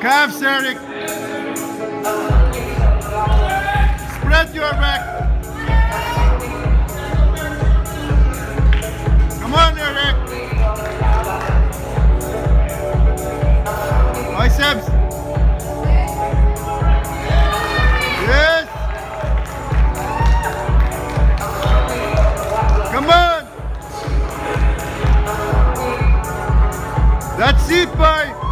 Calves, Eric. Spread your back. Come on, Eric. Biceps. That's it, boy.